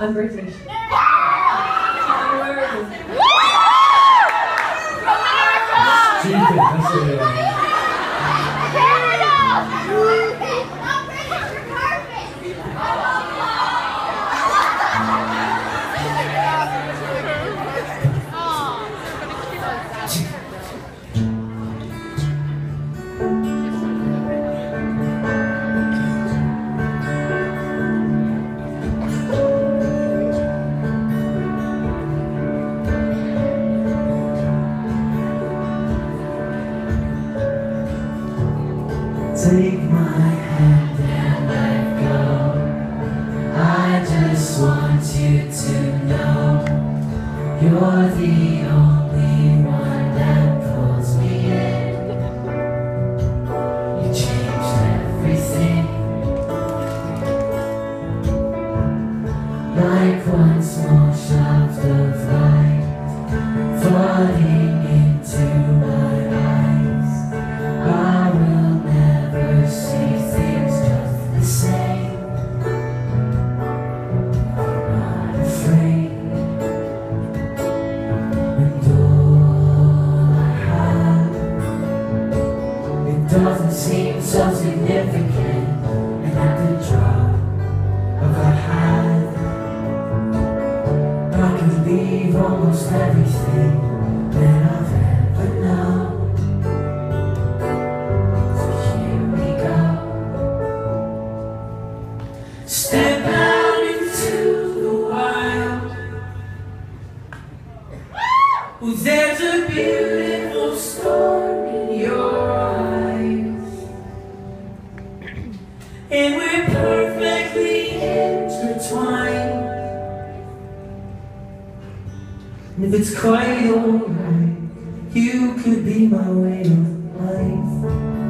I'm British. Stupid, that's it Take my hand and let go. I just want you to know you're the only doesn't seem so significant, and at the drop of a hat, I could leave almost everything that I've ever known. So here we go. Step out into the wild. There's a beautiful storm And we're perfectly intertwined. And if it's quite alright, you could be my way of life.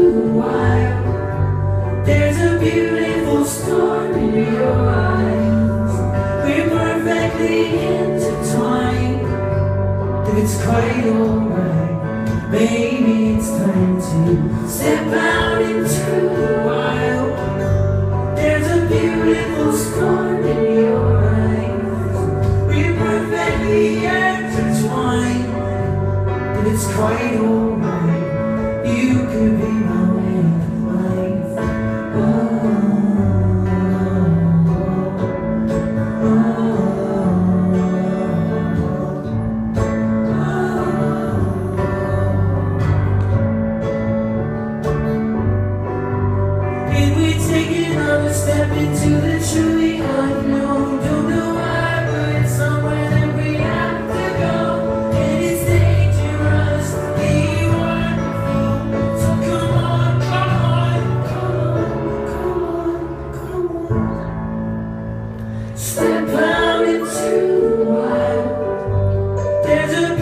Quite alright, maybe it's time to step out into the wild. There's a beautiful storm in your eyes. We're perfectly intertwined. If it's quite alright, you could be my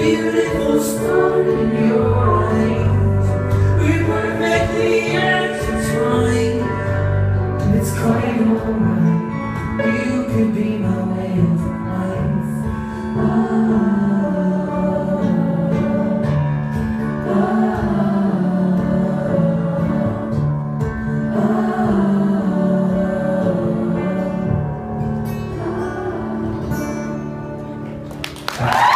beautiful star in your eyes. We perfectly intertwined. It's quite alright. You could be my way of life. Oh.